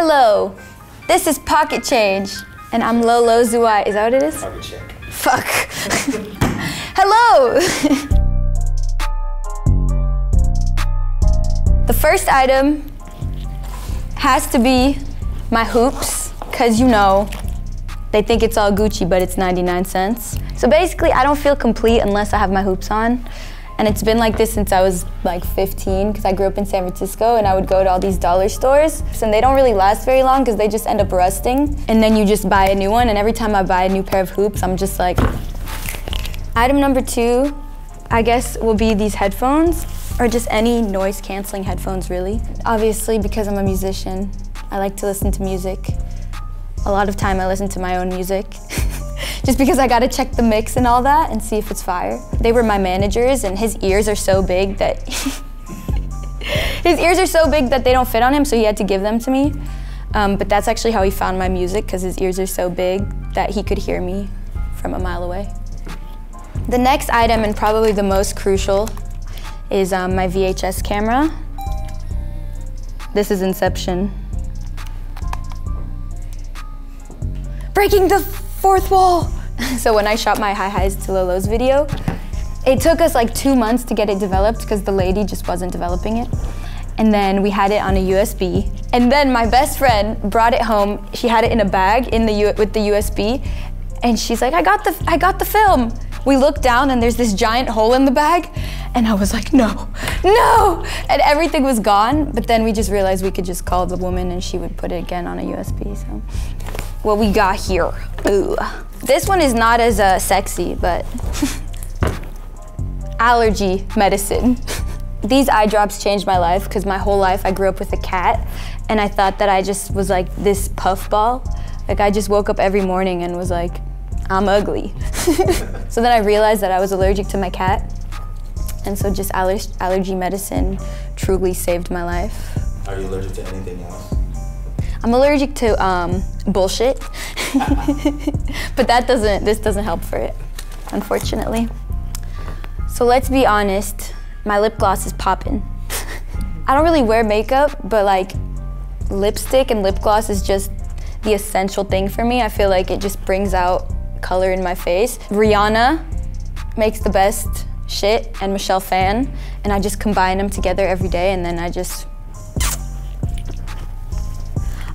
Hello, this is Pocket Change, and I'm Lolo Zouaï. Is that what it is? Pocket check. Fuck. Hello. the first item has to be my hoops, because you know, they think it's all Gucci, but it's 99 cents. So basically, I don't feel complete unless I have my hoops on. And it's been like this since I was like 15 because I grew up in San Francisco and I would go to all these dollar stores. And they don't really last very long because they just end up rusting. And then you just buy a new one. And every time I buy a new pair of hoops, I'm just like. Item number two, I guess, will be these headphones or just any noise canceling headphones, really. Obviously, because I'm a musician, I like to listen to music. A lot of time I listen to my own music. just because I gotta check the mix and all that and see if it's fire. They were my managers and his ears are so big that his ears are so big that they don't fit on him, so he had to give them to me. Um, but that's actually how he found my music because his ears are so big that he could hear me from a mile away. The next item and probably the most crucial is um, my VHS camera. This is Inception. Breaking the fourth wall. so when I shot my High Highs to Low Lows video, it took us like two months to get it developed because the lady just wasn't developing it. And then we had it on a USB. And then my best friend brought it home. She had it in a bag in the U with the USB. And she's like, I got the I got the film. We looked down and there's this giant hole in the bag. And I was like, no, no. And everything was gone. But then we just realized we could just call the woman and she would put it again on a USB. So what we got here. Ooh. This one is not as uh, sexy, but allergy medicine. These eye drops changed my life because my whole life I grew up with a cat and I thought that I just was like this puffball. Like I just woke up every morning and was like, I'm ugly. so then I realized that I was allergic to my cat. And so just aller allergy medicine truly saved my life. Are you allergic to anything else? I'm allergic to um, bullshit, but that doesn't, this doesn't help for it, unfortunately. So let's be honest, my lip gloss is popping. I don't really wear makeup, but like lipstick and lip gloss is just the essential thing for me. I feel like it just brings out color in my face. Rihanna makes the best shit and Michelle Phan, and I just combine them together every day and then I just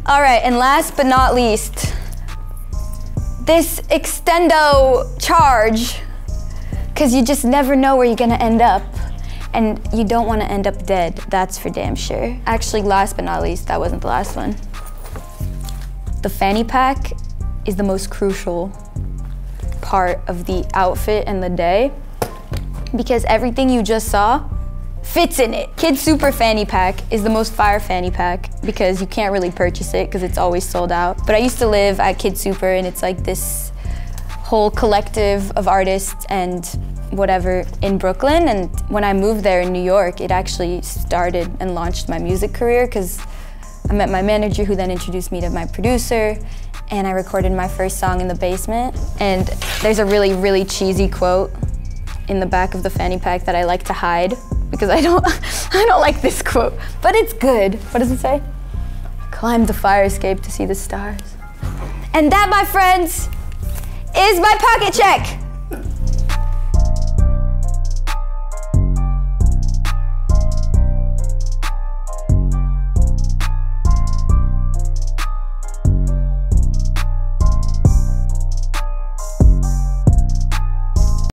all right, and last but not least, this extendo charge, because you just never know where you're gonna end up. And you don't wanna end up dead, that's for damn sure. Actually, last but not least, that wasn't the last one. The fanny pack is the most crucial part of the outfit and the day because everything you just saw fits in it. KidSuper Fanny Pack is the most fire fanny pack because you can't really purchase it because it's always sold out. But I used to live at KidSuper and it's like this whole collective of artists and whatever in Brooklyn. And when I moved there in New York, it actually started and launched my music career because I met my manager who then introduced me to my producer and I recorded my first song in the basement. And there's a really, really cheesy quote in the back of the fanny pack that I like to hide because I don't, I don't like this quote, but it's good. What does it say? Climb the fire escape to see the stars. And that, my friends, is my pocket check.